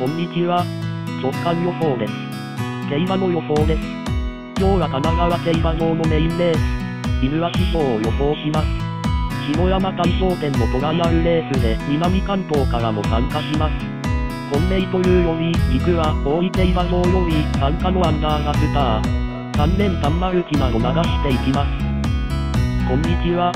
こんにちは。直感予想です。競馬の予想です。今日は神奈川競馬場のメインレース、犬は師匠を予想します。下山大商店のトライアルレースで南関東からも参加します。本命というより、陸は大井競馬場より参加のアンダーがスター。3年3マルなどを流していきます。こんにちは。